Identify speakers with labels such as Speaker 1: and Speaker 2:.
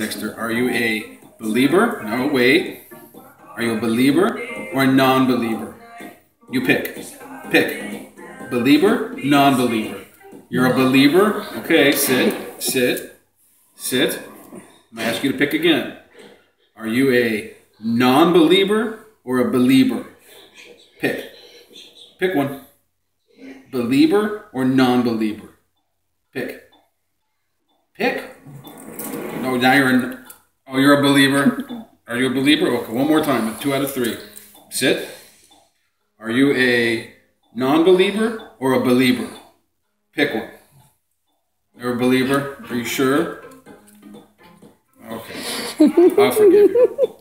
Speaker 1: Dexter. Are you a Belieber? No, wait. Are you a Belieber or a non-Belieber? You pick. Pick. Belieber, non-Belieber. You're a Belieber. Okay, sit, sit, sit. I'm gonna ask you to pick again. Are you a non-Belieber or a Belieber? Pick. Pick one. Belieber or non-Belieber? Pick. Pick. No, now you're an. Oh, you're a Belieber. Are you a Belieber? Okay, one more time. Two out of three. Sit. Are you a non-Belieber or a Belieber? Pick one. You're a Belieber. Are you sure? Okay. I'll forgive you.